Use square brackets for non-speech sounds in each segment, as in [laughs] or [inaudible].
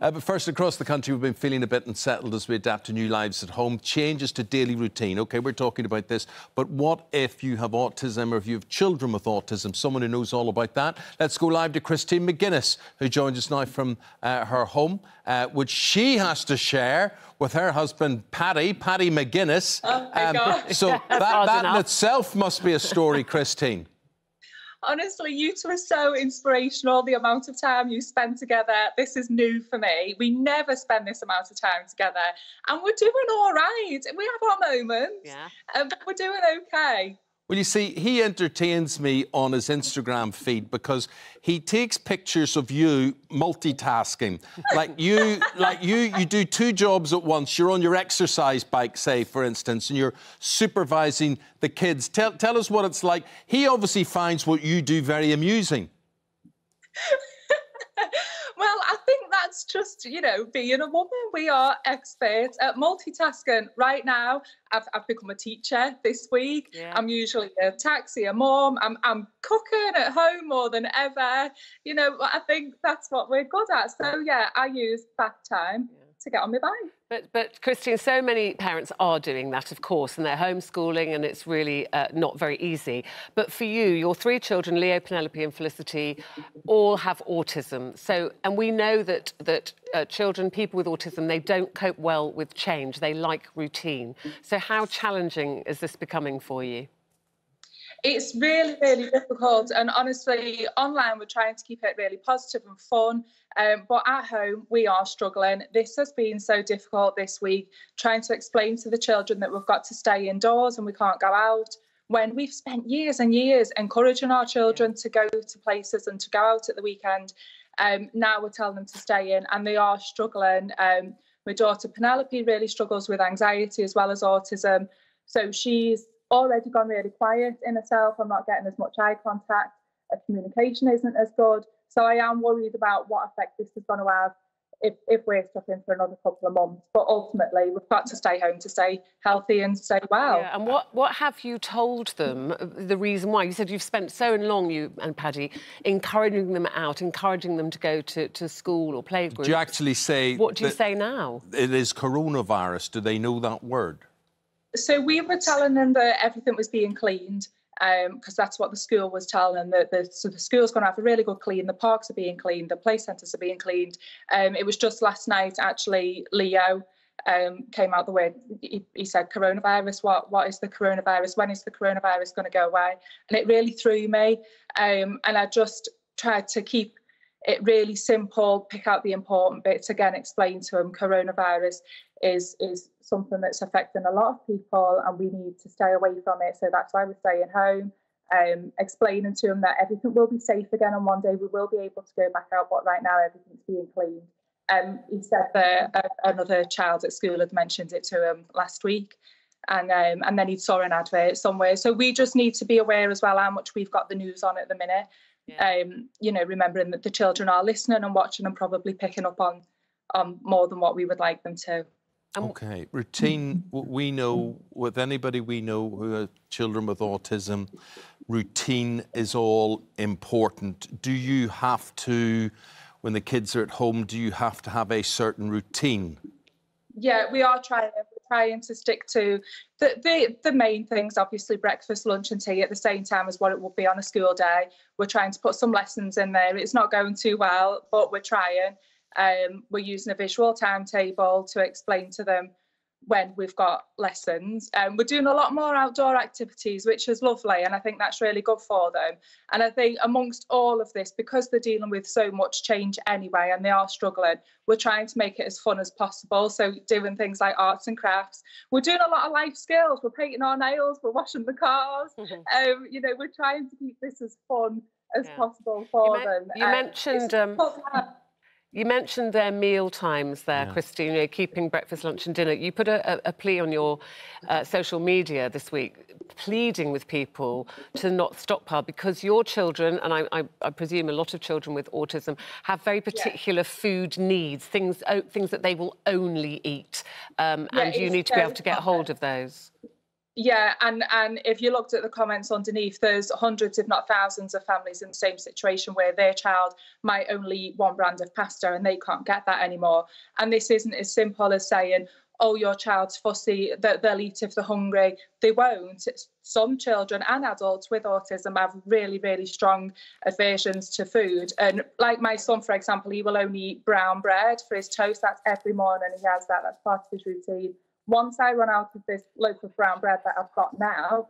Uh, but first, across the country, we've been feeling a bit unsettled as we adapt to new lives at home, changes to daily routine. OK, we're talking about this, but what if you have autism or if you have children with autism? Someone who knows all about that. Let's go live to Christine McGuinness, who joins us now from uh, her home, uh, which she has to share with her husband, Paddy, Paddy McGuinness. Oh, my um, God. So [laughs] that, that in itself must be a story, Christine honestly, you two are so inspirational. The amount of time you spend together, this is new for me. We never spend this amount of time together, and we're doing all right. We have our moments, yeah. Um, but we're doing okay. Well, you see, he entertains me on his Instagram feed because he takes pictures of you multitasking. like you, [laughs] like you, you do two jobs at once. You're on your exercise bike, say, for instance, and you're supervising the kids. Tell, tell us what it's like. He obviously finds what you do very amusing. [laughs] that's just, you know, being a woman. We are experts at multitasking. Right now, I've, I've become a teacher this week. Yeah. I'm usually a taxi, a mom. I'm, I'm cooking at home more than ever. You know, I think that's what we're good at. So, yeah, I use back time. Yeah to get on my bike. But, but Christine, so many parents are doing that, of course, and they're homeschooling, and it's really uh, not very easy. But for you, your three children, Leo, Penelope, and Felicity, all have autism. So, and we know that that uh, children, people with autism, they don't cope well with change. They like routine. So, how challenging is this becoming for you? It's really, really difficult. And honestly, online, we're trying to keep it really positive and fun. Um, but at home, we are struggling. This has been so difficult this week, trying to explain to the children that we've got to stay indoors and we can't go out when we've spent years and years encouraging our children to go to places and to go out at the weekend. Um, now we're telling them to stay in and they are struggling. Um, my daughter Penelope really struggles with anxiety as well as autism. So she's already gone really quiet in herself. I'm not getting as much eye contact. Her communication isn't as good. So I am worried about what effect this is going to have if, if we're stuck in for another couple of months. But ultimately, we've got to stay home to stay healthy and stay well. Yeah, and what, what have you told them uh, the reason why? You said you've spent so long, you and Paddy, encouraging them out, encouraging them to go to, to school or playgroups. Do you actually say... What do you say now? It is coronavirus. Do they know that word? So we were telling them that everything was being cleaned because um, that's what the school was telling them. That the, so the school's going to have a really good clean. The parks are being cleaned. The play centres are being cleaned. Um, it was just last night, actually, Leo um, came out the way. He, he, said, "Coronavirus. What? What is the coronavirus? When is the coronavirus going to go away?" And it really threw me. Um, and I just tried to keep it really simple, pick out the important bits again, explain to them coronavirus is is something that's affecting a lot of people and we need to stay away from it. So that's why we're staying home, um, explaining to them that everything will be safe again and one day we will be able to go back out, but right now everything's being cleaned. Um, he said that uh, another child at school had mentioned it to him last week. And um, and then he saw an advert somewhere. So we just need to be aware as well how much we've got the news on at the minute. Yeah. Um, you know, remembering that the children are listening and watching and probably picking up on on more than what we would like them to. Okay, routine. we know with anybody we know who has children with autism, routine is all important. Do you have to, when the kids are at home, do you have to have a certain routine? Yeah, we are trying. We're trying to stick to the, the the main things. Obviously, breakfast, lunch, and tea at the same time as what it would be on a school day. We're trying to put some lessons in there. It's not going too well, but we're trying. Um, we're using a visual timetable to explain to them when we've got lessons. Um, we're doing a lot more outdoor activities, which is lovely, and I think that's really good for them. And I think amongst all of this, because they're dealing with so much change anyway, and they are struggling, we're trying to make it as fun as possible. So doing things like arts and crafts. We're doing a lot of life skills. We're painting our nails. We're washing the cars. [laughs] um, you know, we're trying to keep this as fun as yeah. possible for you them. You um, mentioned. You mentioned their meal times there, yeah. Christine, you know, keeping breakfast, lunch and dinner. You put a, a plea on your uh, social media this week, pleading with people to not stockpile because your children, and I, I, I presume a lot of children with autism, have very particular yeah. food needs, things, things that they will only eat. Um, yeah, and you need to be able to get hold of those. Yeah, and and if you looked at the comments underneath, there's hundreds, if not thousands, of families in the same situation where their child might only eat one brand of pasta and they can't get that anymore. And this isn't as simple as saying, "Oh, your child's fussy; that they'll eat if they're hungry." They won't. Some children and adults with autism have really, really strong aversions to food. And like my son, for example, he will only eat brown bread for his toast. That's every morning. He has that. That's part of his routine once I run out of this loaf of brown bread that I've got now,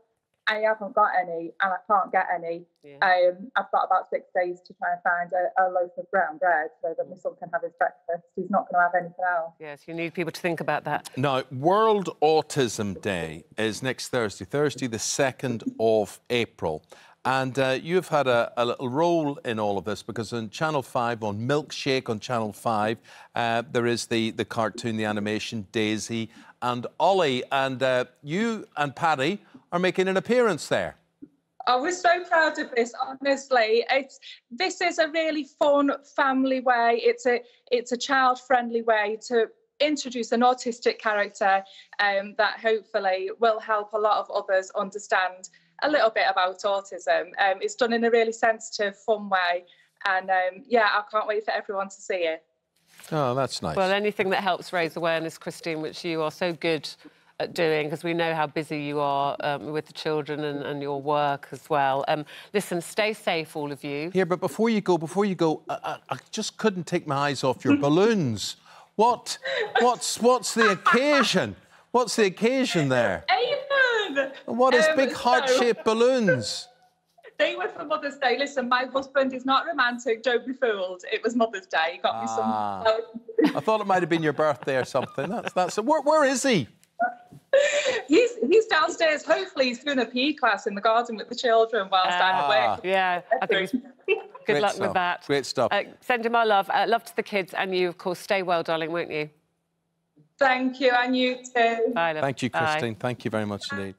I haven't got any and I can't get any. Yeah. Um, I've got about six days to try and find a, a, loaf of brown bread so that my son can have his breakfast. He's not going to have anything else. Yes, you need people to think about that. Now, World Autism Day is next Thursday, Thursday, the 2nd of April. And uh, you've had a, a, little role in all of this because on Channel 5, on Milkshake on Channel 5, uh, there is the, the cartoon, the animation, Daisy and Ollie. And uh, you and Paddy are making an appearance there. I was so proud of this. Honestly, it's this is a really fun family way. It's a it's a child friendly way to introduce an autistic character um, that hopefully will help a lot of others understand a little bit about autism. Um, it's done in a really sensitive, fun way. And um, yeah, I can't wait for everyone to see it. Oh, that's nice. Well, anything that helps raise awareness, Christine, which you are so good at doing, because we know how busy you are um, with the children and, and, your work as well. Um, listen, stay safe, all of you. Here, but before you go, before you go, I, I just couldn't take my eyes off your [laughs] balloons. What, what's, what's the occasion? What's the occasion there? What is um, big heart-shaped so... balloons? [laughs] They were for Mother's Day. Listen, my husband is not romantic. Don't be fooled. It was Mother's Day. He got ah, me some. Ah. I thought it might have been your birthday or something. That's that's. Where, where is he? [laughs] he's he's downstairs. Hopefully, he's doing a PE class in the garden with the children whilst I'm away. Ah. Yeah, I think. Good Great luck stuff. with that. Great stuff. Uh, send him our love. Uh, love to the kids, and you, of course, stay well, darling, won't you? Thank you, and you too. Bye, Thank you, Christine. Bye. Thank you very much indeed.